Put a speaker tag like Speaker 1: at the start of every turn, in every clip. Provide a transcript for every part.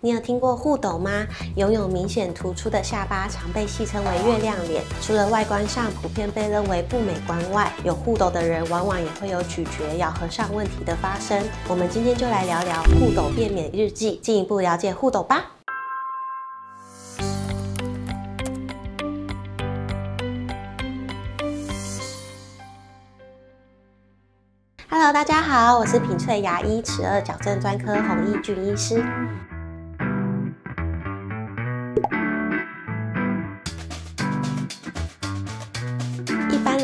Speaker 1: 你有听过护斗吗？拥有明显突出的下巴，常被戏称为“月亮脸”。除了外观上普遍被认为不美观外，有护斗的人往往也会有咀嚼、咬合上问题的发生。我们今天就来聊聊护斗变美日记，进一步了解护斗吧。Hello，大家好，我是品翠牙医齿颚矫正专科洪义俊医师。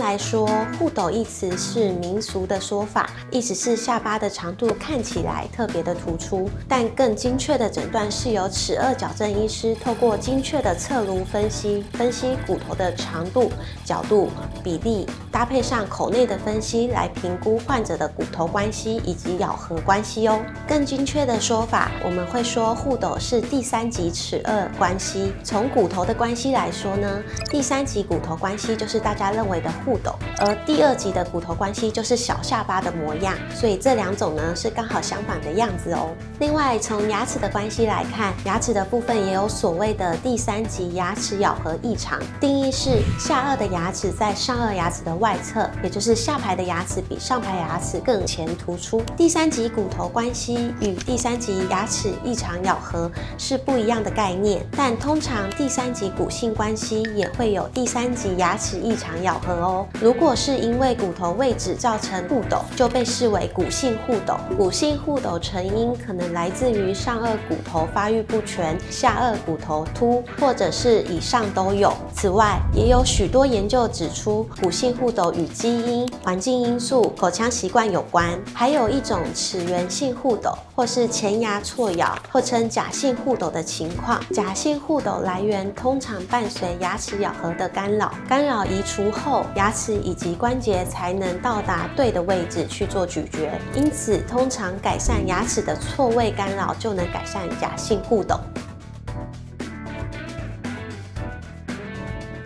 Speaker 1: 来说，护斗一词是民俗的说法，意思是下巴的长度看起来特别的突出。但更精确的诊断是由齿颚矫正医师透过精确的侧颅分析，分析骨头的长度、角度、比例，搭配上口内的分析来评估患者的骨头关系以及咬合关系哦。更精确的说法，我们会说护斗是第三级齿颚关系。从骨头的关系来说呢，第三级骨头关系就是大家认为的护。而第二级的骨头关系就是小下巴的模样，所以这两种呢是刚好相反的样子哦。另外，从牙齿的关系来看，牙齿的部分也有所谓的第三级牙齿咬合异常，定义是下颚的牙齿在上颚牙齿的外侧，也就是下排的牙齿比上排牙齿更前突出。第三级骨头关系与第三级牙齿异常咬合是不一样的概念，但通常第三级骨性关系也会有第三级牙齿异常咬合哦。如果是因为骨头位置造成护斗，就被视为骨性护斗。骨性护斗成因可能来自于上颚骨头发育不全、下颚骨头凸，或者是以上都有。此外，也有许多研究指出，骨性护斗与基因、环境因素、口腔习惯有关。还有一种齿源性护斗，或是前牙错咬，或称假性护斗的情况。假性护斗来源通常伴随牙齿咬合的干扰，干扰移除后，牙齿。以及关节才能到达对的位置去做咀嚼，因此通常改善牙齿的错位干扰就能改善假性互动。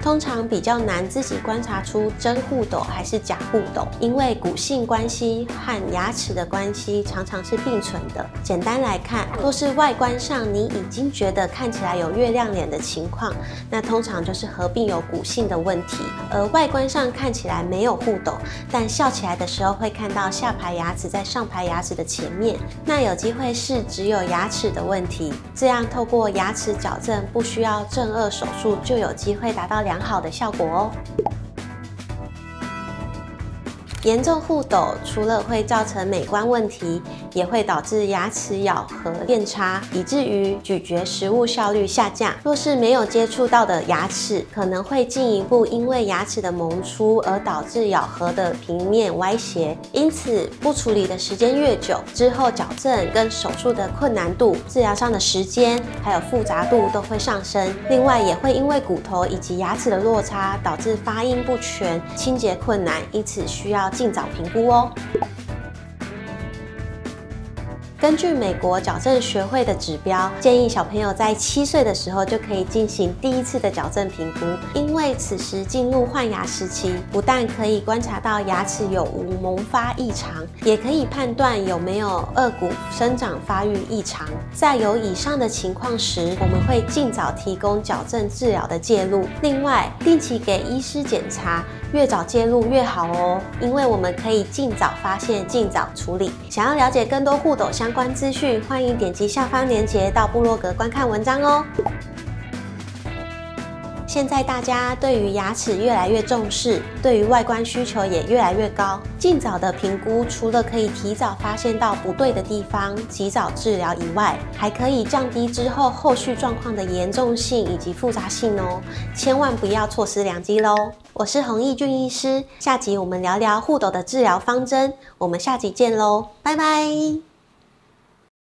Speaker 1: 通常比较难自己观察出真护斗还是假护斗，因为骨性关系和牙齿的关系常常是并存的。简单来看，若是外观上你已经觉得看起来有月亮脸的情况，那通常就是合并有骨性的问题；而外观上看起来没有护斗，但笑起来的时候会看到下排牙齿在上排牙齿的前面，那有机会是只有牙齿的问题。这样透过牙齿矫正，不需要正颚手术，就有机会达到良很好的效果哦。严重护斗除了会造成美观问题，也会导致牙齿咬合变差，以至于咀嚼食物效率下降。若是没有接触到的牙齿，可能会进一步因为牙齿的萌出而导致咬合的平面歪斜。因此，不处理的时间越久，之后矫正跟手术的困难度、治疗上的时间还有复杂度都会上升。另外，也会因为骨头以及牙齿的落差，导致发音不全、清洁困难，因此需要。尽早评估哦。根据美国矫正学会的指标，建议小朋友在七岁的时候就可以进行第一次的矫正评估，因为此时进入换牙时期，不但可以观察到牙齿有无萌发异常，也可以判断有没有颚骨生长发育异常。在有以上的情况时，我们会尽早提供矫正治疗的介入。另外，定期给医师检查，越早介入越好哦，因为我们可以尽早发现、尽早处理。想要了解更多互斗相相关资讯，欢迎点击下方链接到部落格观看文章哦。现在大家对于牙齿越来越重视，对于外观需求也越来越高。尽早的评估，除了可以提早发现到不对的地方，及早治疗以外，还可以降低之后后续状况的严重性以及复杂性哦。千万不要错失良机喽！我是洪义俊医师，下集我们聊聊护斗的治疗方针。我们下集见喽，拜拜。